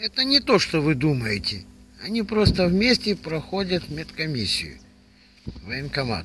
Это не то, что вы думаете. Они просто вместе проходят медкомиссию. Военкомат.